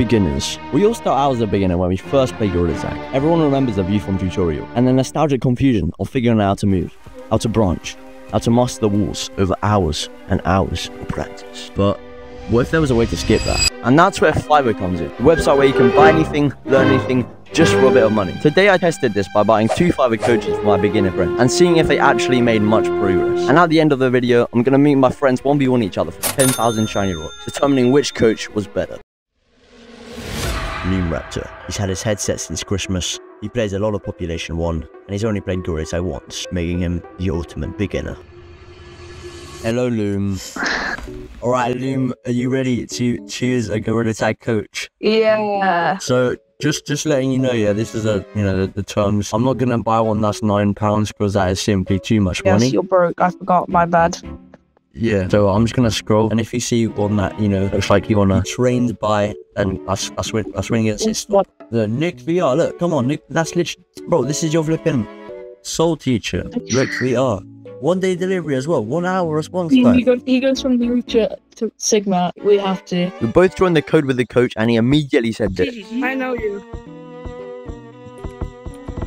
Beginners. We all start out as a beginner when we first play Gorilla Tag. Everyone remembers the viewform tutorial and the nostalgic confusion of figuring out how to move, how to branch, how to master the walls over hours and hours of practice. But what if there was a way to skip that? And that's where Fiverr comes in. the website where you can buy anything, learn anything, just for a bit of money. Today I tested this by buying two Fiverr coaches for my beginner friend and seeing if they actually made much progress. And at the end of the video, I'm to meet my friends 1v1 each other for 10,000 shiny rocks, determining which coach was better. Loom Raptor. He's had his headset since Christmas. He plays a lot of Population 1, and he's only played Gorilla Tag once, making him the ultimate beginner. Hello, Loom. Alright, Loom, are you ready to choose a Gorilla Tag coach? Yeah. So, just just letting you know, yeah, this is a, you know, the, the terms. I'm not going to buy one that's £9 because that is simply too much Yes, money. you're broke. I forgot. My bad. Yeah. So I'm just gonna scroll, and if you see one that you know looks like you wanna trained by, and that's that's when that's when it's, it's What? the Nick VR. Look, come on, Nick. That's literally, bro. This is your flipping soul teacher, Rick VR. One day delivery as well. One hour response He, he, time. goes, he goes from Lucha to Sigma. We have to. We both joined the code with the coach, and he immediately said this. I know you.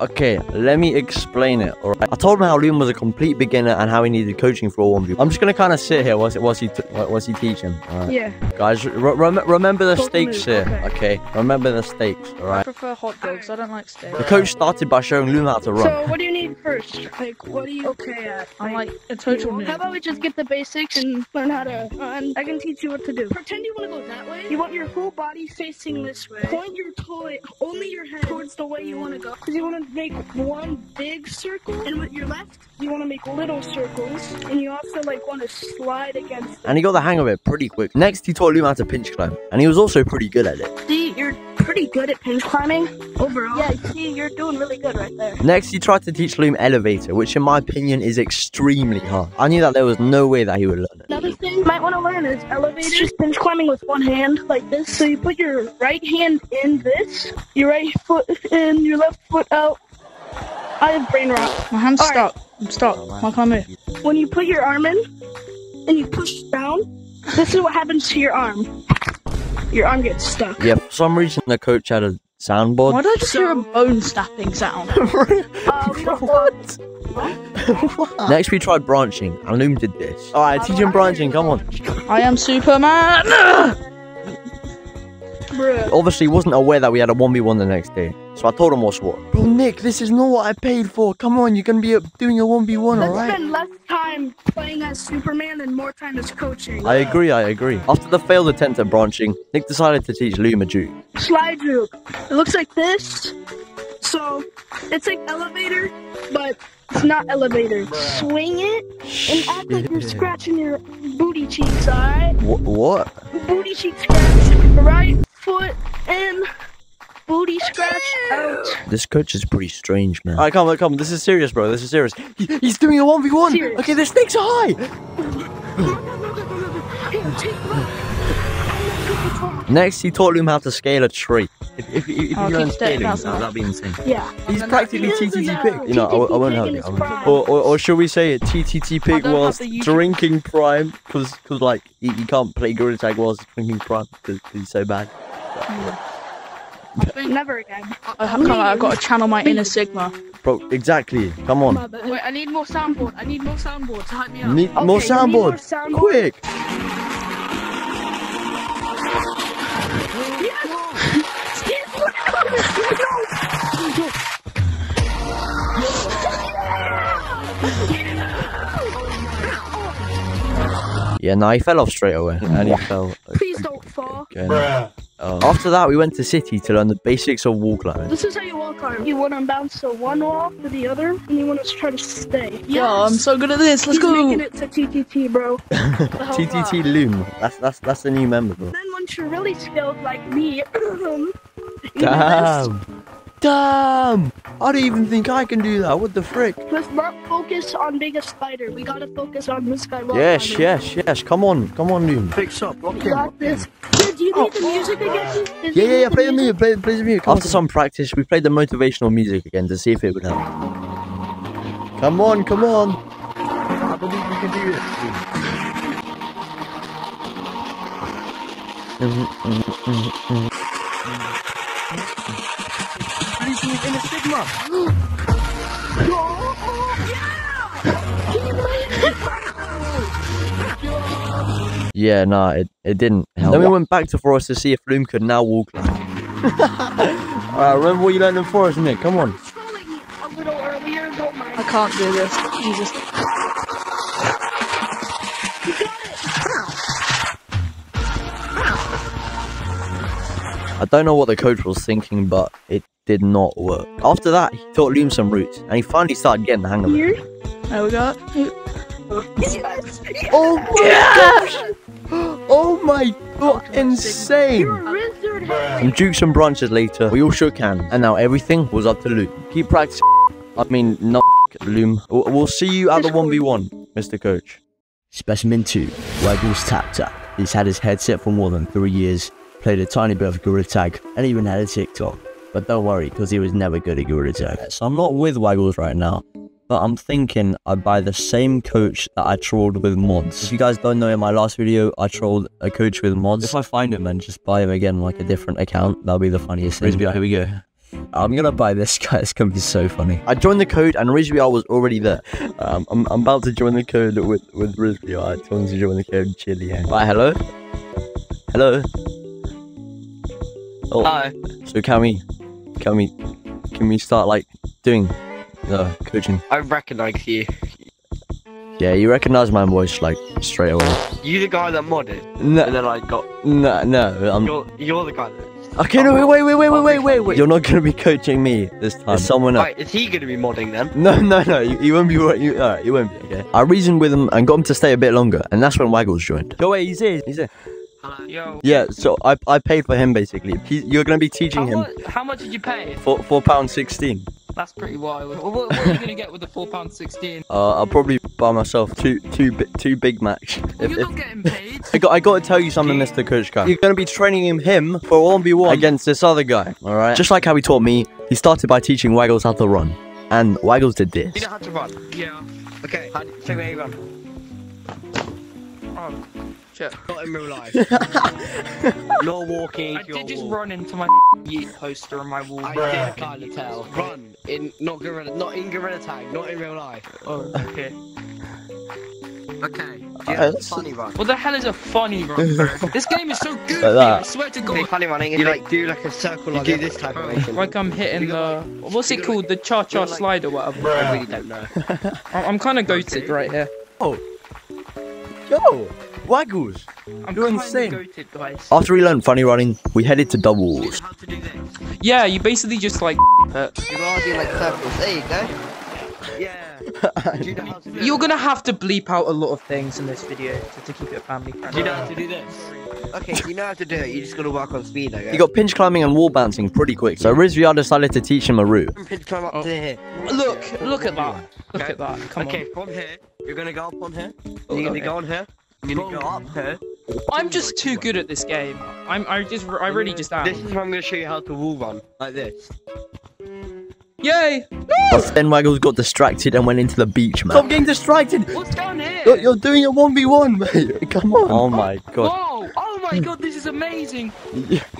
Okay, let me explain it. All right. I told him how Loom was a complete beginner and how he needed coaching for a one view. I'm just gonna kind of sit here whilst, whilst he whilst he teaching. All right. Yeah, Guys, re- rem- remember the Talk to stakes me, here. Okay. Remember the stakes. alright? I prefer hot dogs. I don't like steak. The coach started by showing Loom how to run. So what do you need first? Like what are you okay at? I'm like a total How about we just get the basics and learn how to run? I can teach you what to do. Pretend you want to go that way. You want your whole body facing hmm. this way. Point your toy, only your head, towards the way you want to go. Because you want to make one big circle, and with your left, you want to make little circles, and you also like want to slide against. and he got the hang of it pretty quick. Next, he taught Loom how to pinch climb, and he was also pretty good at it. See, you're pretty good at pinch climbing overall. Yeah, see, you're doing really good right there. Next, he tried to teach Loom elevator, which in my opinion is extremely hard. I knew that there was no way that he would learn it. Another thing you might want to learn is elevators. Just pinch climbing with one hand like this. So you put your right hand in this, your right foot in, your left foot out. I have brain rot. My hand's All right. stuck. I'm stuck. I can't move. When you put your arm in and you push down, this is what happens to your arm. Your arm gets stuck. Yeah, for some reason the coach had a Why soundboard. did I just hear a bone snapping sound? Uh, we don't what? Next, we tried branching, and Loom did this. Alright, teach him branching, come on. I am Superman. Ugh! Bruh. Obviously, he wasn't aware that we had a 1v1 the next day, so I told him what's what. Bro, Nick, this is not what I paid for. Come on, you're gonna be uh, doing a 1v1, alright? Let's alright? spend less time playing as Superman and more time as coaching. I agree, I agree. After the failed attempt at branching, Nick decided to teach Luma a juke. slide juke. It looks like this. So it's like elevator, but it's not elevator. Swing it and act like you're scratching your booty cheeks, alright? Wh- what? Booty cheek scratch. Right foot in. Booty scratch out. This coach is pretty strange, man. Alright, come on, come on. This is serious, bro. This is serious. He- he's doing a 1v1. Serious. Okay, the stakes are high. Here, take. Next, he taught Loom how to scale a tree. If, if, if, if Oh, you learn keep staying, scaling, that, all. that'd be insane. Yeah. He's practically He is TTT. Pig. You know, I, w- I won't help you. is I won't. prime. Or, or, or should we say it TTT Pig don't whilst drinking Prime? Because, cause, like, he, he can't play Gorilla Tag whilst drinking Prime because he's so bad. Never again. I have come. I've got to channel my inner Sigma. Bro, exactly. Come on. Wait, I need more soundboard. I need more soundboard to hype me up. Need Okay, more you need more soundboard. soundboard. Quick. Yeah, no, he fell off straight away. And he fell. Please don't fall. again. Oh. After that, we went to City to learn the basics of wall climbing. This is how you wall climb. You want to bounce to one wall to the other, and you want to try to stay. Yeah, I'm so good at this. Let's He's making go. it to TTT, bro. TTT Loom. That's that's that's the new member, bro. Then once you're really skilled like me, you do this. Damn. Damn. I don't even think I can do that. What the frick? Let's not focus on being a spider. We gotta focus on this guy. while Yes, climbing. yes, yes. Come on, come on, Loom. Fix up, lock You got this. Dude, do you need the music again? Is Yeah, yeah, yeah. Play the music. Play, play the music. After some practice, we played the motivational music again to see if it would help. Come on, come on. I believe we can do mm, mm, mm, it. in a Sigma. Yeah, nah, it, it didn't help. Then we went back to Forest to see if Loom could now walk like. Alright, remember what you learned in Forest, Nick? Come on. Trolling a little earlier, don't mind. I can't do this. Jesus. I don't know what the coach was thinking, but it did not work. After that, he taught Loom some roots, and he finally started getting the hang of it. Here? There we go. Yes! Oh my gosh! Oh my god, insane! You're a! Some jukes and branches later, we all shook hands, and now everything was up to Loom. Keep practicing. I mean, not Loom. We'll, we'll see you at the 1v1, Mr. Coach. Specimen 2, Waggles Tap Tap. He's had his headset for more than three years, played a tiny bit of Gorilla Tag, and even had a TikTok. But don't worry, because he was never good at Gorilla Tag. So I'm not with Waggles right now, but I'm thinking I'd buy the same coach that I trolled with mods. If you guys don't know, in my last video, I trolled a coach with mods. If I find him and just buy him again like a different account, that'll be the funniest thing. here we go. I'm gonna buy this guy. It's gonna be so funny. I joined the code and Rizviar was already there. Um, I'm, I'm about to join the code with with Rizviar. I told him to join the code chili. Right, hello, hello. Oh, Hi. so can we, can we, can we start like doing the coaching? I recognise you. Yeah, you recognize my voice like straight away. You the guy that modded, No, and then I got. no, no. I'm, You're you're the guy that. okay, no, wait, wait, wait, wait, wait, wait, wait. You're not gonna be coaching me this time. It's someone else. Right, is he gonna be modding then? No, no, no. You, you won't be. You, all right, you won't be. Okay. I reasoned with him and got him to stay a bit longer, and that's when Waggles joined. Go away. He's here. He's here. Yo. Yeah. So I, I paid for him basically. He, you're gonna be How, teaching him much, how much did you pay? for four pound sixteen. That's pretty wild. What, what, what are you gonna get with the four pound sixteen? Uh, I'll probably buy myself two, two, bi- two Big Macs. If, You're if, not getting paid. I got, I got to tell you something, Mr. Coach guy. You're gonna be training him, him for one v one against this other guy. All right. Just like how he taught me, he started by teaching Waggles how to run, and Waggles did this. You know how to run. Yeah. Okay. How do, show me how you run. Oh, shit. Not in real life. not walking. I did just wall. run into my yeet poster on my wall. I did kind of tell. Run in not gorilla, not in gorilla tag, not in real life. Oh, okay. Okay. Uh, Do you have a it's- funny run? What the hell is a funny run, this game is so good, Like. I swear to Okay, God. funny running. You like do like a circle. You do this type of motion. Like I'm hitting the what's it called, the cha cha You're like- slide or whatever. I really don't know. I- I'm kind of goated right here. Oh. Yo, Waggles. I'm You're kinda insane. goated. After we learned funny running, we headed to doubles. You know to. Yeah, you basically just like. it. You are doing like circles. There you go. Yeah. You know how to do You're gonna have to bleep out a lot of things in this video to, to keep it family Do friendly. you know how to do this? Okay, you know how to do it. You just gotta work on speed, I guess. He got pinch climbing and wall bouncing pretty quick, so Rizviar decided to teach him a route. Pinch climb up oh. to here. Look, look at that. Look Okay. at that. Come okay, on. from here, you're gonna go up on here. Oh, You're gonna okay. go on here. You're gonna go up here. I'm just too good at this game. I'm. I just. I really just am. This is where I'm gonna show you how to wall run. Like this. Yay! But then Waggles got distracted and went into the beach, man. Stop getting distracted! What's down here? You're, you're doing a 1v1, mate. Come on. Oh my god. Whoa! Oh my god, this is amazing!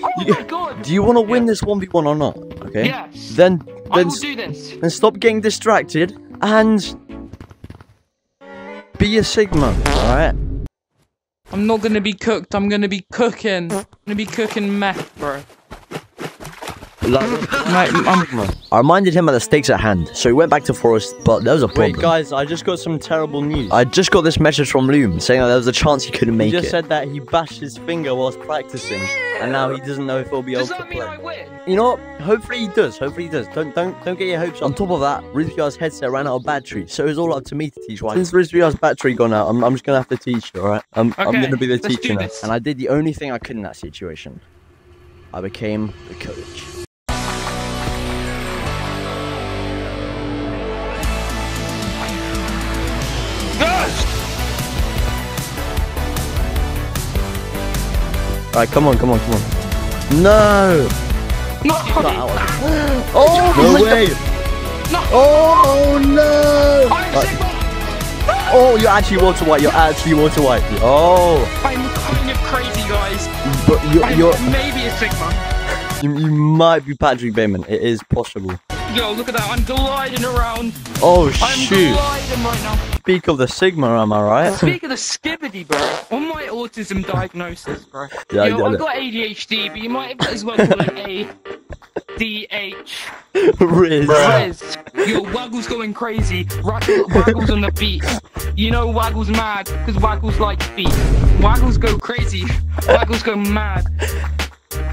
Oh my god! do you want to win this 1v1 or not? Okay. Yes. Then, I then, will do this. then stop getting distracted and be a Sigma, alright? I'm not gonna be cooked. I'm gonna be cooking. I'm gonna be cooking meth, bro. Mate, I'm, I reminded him of the stakes at hand, so he went back to Forest, but there was a problem. Wait, guys, I just got some terrible news. I just got this message from Loom saying that there was a chance he couldn't make it. he just it. said that he bashed his finger whilst practicing, and now he doesn't know if he'll be does able to that mean play. I win? You know what? Hopefully he does. Hopefully he does. Don't don't don't get your hopes up. On top of that, Rizviar's headset ran out of battery, so it was all up to me to teach Waggles. Since Rizviar's battery gone out, I'm, I'm just gonna have to teach you, alright? I'm, I'm gonna be the let's teacher do now. this. And I did the only thing I could in that situation. I became the coach. Alright, come on, come on, come on. No! No! Oh, No way! Oh no! I'm Uh, Oh, you're actually water white. You're actually water white. Oh, I'm kind of crazy, guys. but you're you're maybe a Sigma. You, you might be Patrick Bateman. It is possible. Yo, look at that. I'm gliding around. Oh I'm shoot! gliding right now. Speak of the Sigma, am I right? Speak of the skibbity, bro. On my autism diagnosis, bro. Yeah, I Yo, get I've got ADHD, but you might as well call it A. D H. Riz. Riz. Yo, Waggle's going crazy. Waggle's on the beat. You know Waggle's mad because Waggle's like beat. Waggles go crazy. Waggles go mad.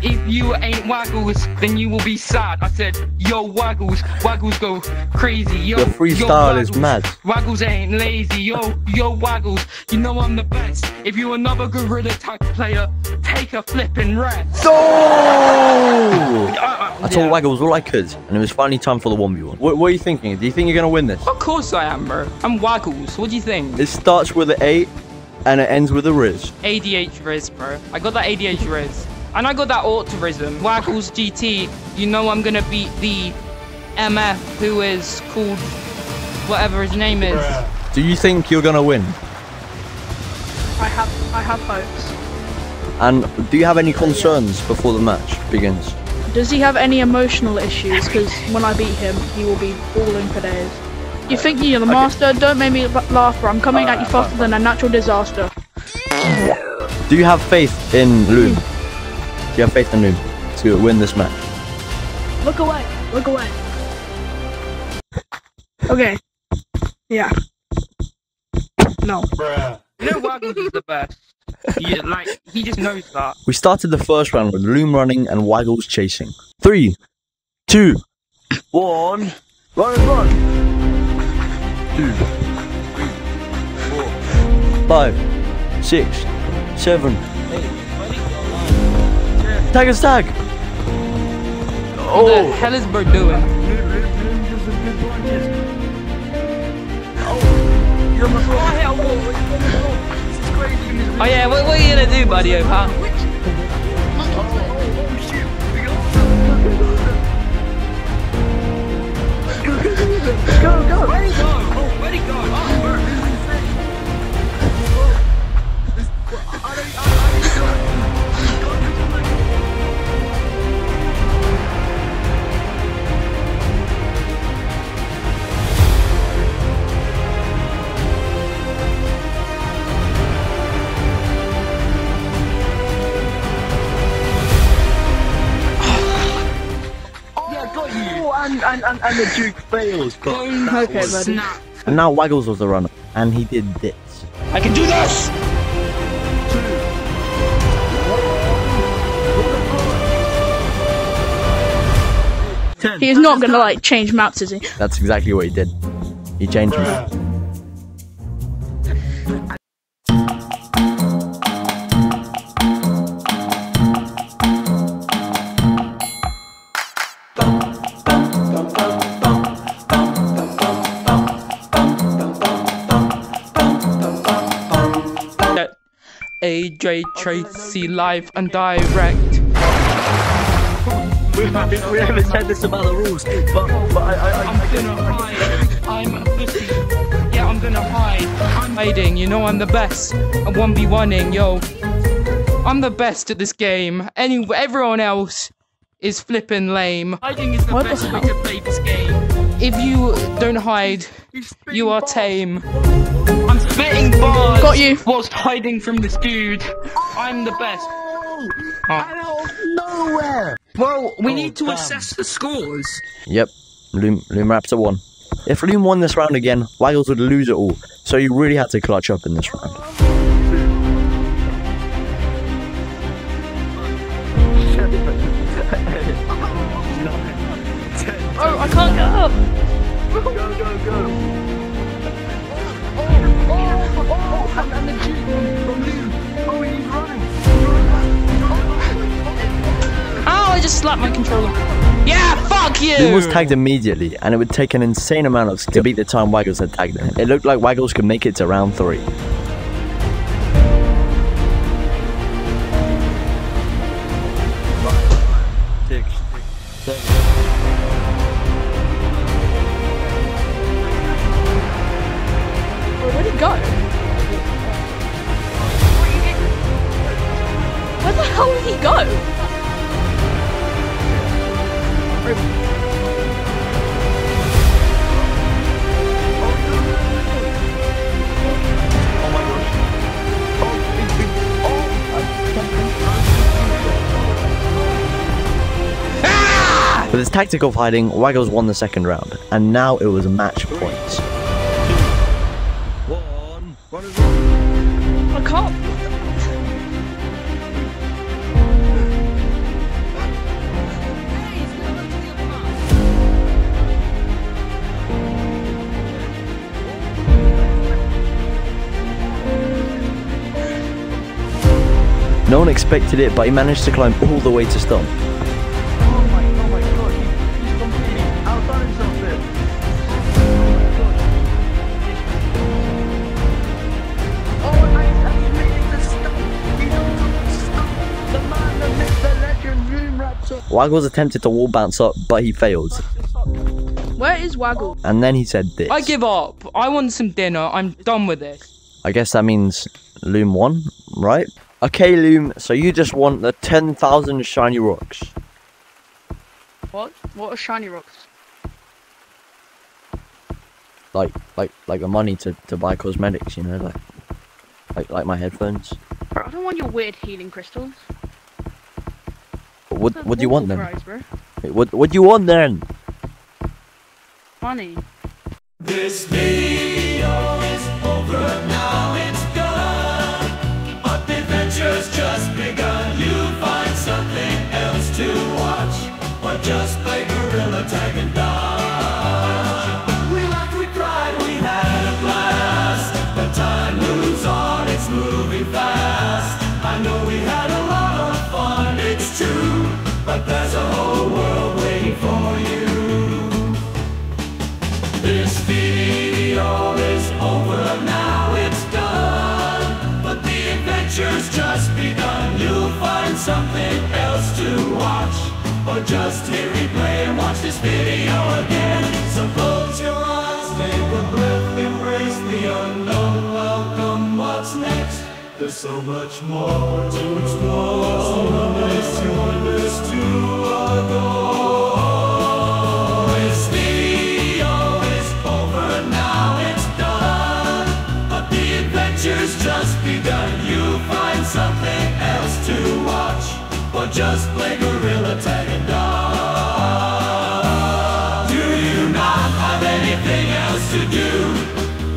If you ain't Waggles, then you will be sad. I said, yo, Waggles. Waggles go crazy. Yo, Your yo, freestyle is mad. Waggles ain't lazy, yo, yo, Waggles. You know I'm the best. If you another Gorilla type player, take a flipping rest. Oh! Uh, I told yeah. Waggles all I could, and it was finally time for the 1v1. What, what are you thinking? Do you think you're gonna win this? Of course I am, bro. I'm Waggles. What do you think? It starts with an 8 and it ends with a Riz. ADH Riz, bro. I got that ADH Riz. And I got that Autorism. Waggles GT, you know I'm gonna beat the MF who is called whatever his name is. Do you think you're gonna win? I have I have hopes. And do you have any concerns before the match begins? Does he have any emotional issues? Because when I beat him, he will be bawling for days. You think you're the master? Don't make me laugh, bro. I'm coming at you faster than a natural disaster. Do you have faith in Loom? Do you have faith in Loom to win this match? Look away. Look away. Okay. Yeah. No. You know Waggles is the best. Yeah, like, he just knows that. We started the first round with Loom running and Waggles chasing. Three, two, one, run, run. Two, four, five, six, seven. Tag is tag. What the hell is Bro doing? Oh yeah, what, what are you gonna do, buddy, oh, and, and, and, and the juke fails. But oh, Okay, buddy. Snap. And now Waggles was the runner, and he did this. I can do this! He is not gonna like change maps, is he? That's exactly what he did. He changed me. AJ Tracey live and direct. we, we haven't said this about the rules, but, but I, I, I, I'm gonna hide. I'm a pussy. Yeah, I'm gonna hide. I'm hiding. You know I'm the best. I'm 1v1ing, yo. I'm the best at this game. Any everyone else is flipping lame. Hiding is the What the best way to play this game. If you don't hide, you are tame. I'm spitting bars. Got you. Whilst hiding from this dude. I'm the best. Oh. nowhere. Bro, we Oh, need to damn. assess the scores. Yep, Loom, Loom Raptor won. If Loom won this round again, Waggles would lose it all, so you really had to clutch up in this round. Oh, I can't get up. Go, go, go. Just slapped my controller. Yeah, fuck you! Loom was tagged immediately, and it would take an insane amount of skill to beat the time Waggles had tagged him. It looked like Waggles could make it to round three. With his tactical fighting, Waggles won the second round, and now it was match points. One. One one. I can't. No one expected it, but he managed to climb all the way to stump. Waggles attempted to wall bounce up, but he failed. Where is Waggle? And then he said this. I give up. I want some dinner. I'm done with this. I guess that means Loom won, right? Okay, Loom, so you just want the 10,000 shiny rocks. What? What are shiny rocks? Like, like, like the money to, to buy cosmetics, you know, like, like, like my headphones. Bro, I don't want your weird healing crystals. But what, That's what do you want then? price, bro. What, what do you want then? Money. This video is over now, it's done. But the adventure's just begun. You'll find something else to watch. Or just just begun. You'll find something else to watch. Or just hit replay and watch this video again. So close your eyes, take a breath, embrace the unknown. Welcome, what's next? There's so much more to explore. So this to adore. Something else to watch. Or just play Gorilla Tag and Dodge. Do you not have anything else to do?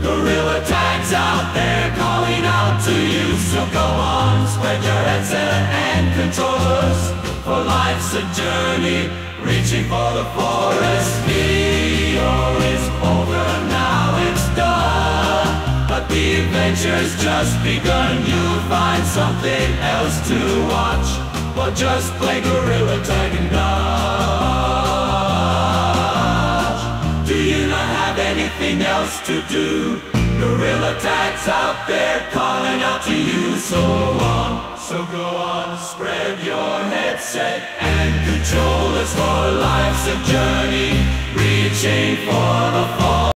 Gorilla Tag's out there calling out to you. So go on, spread your headset and controllers. For life's a journey, reaching for the forest. Video is over the adventure's just begun. You'll find something else to watch. Or just play Gorilla Tag and Dodge. Do you not have anything else to do? Gorilla Tag's out there calling out to you. So on, so go on, spread your headset and controllers for life's a journey, reaching for the fall.